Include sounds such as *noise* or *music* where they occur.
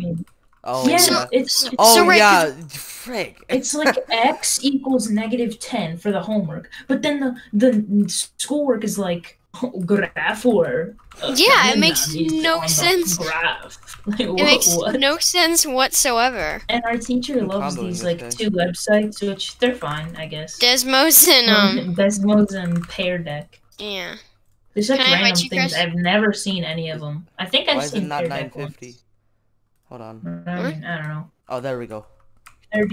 mean, Oh yeah, yeah. it's it's, Oh So, right, yeah. Frick. it's like *laughs* x equals negative ten for the homework, but then the the schoolwork is like *laughs* graph or uh, Yeah, it makes no sense. Graph. *laughs* Like, It wha- makes what? no sense whatsoever. And our teacher I'm loves these like guy. two websites, which they're fine, I guess. Desmos and um, Desmos and Pear Deck. yeah. There's like Can random things. guys? I've never seen any of them. I think I've Why seen not Pear Deck 950? once. Hold on. Mm, I, mean, I don't know. Oh, there we go. They're